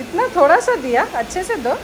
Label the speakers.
Speaker 1: इतना थोड़ा सा दिया अच्छे से दो